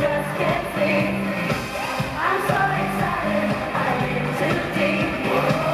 I'm so excited, I'm in too deep.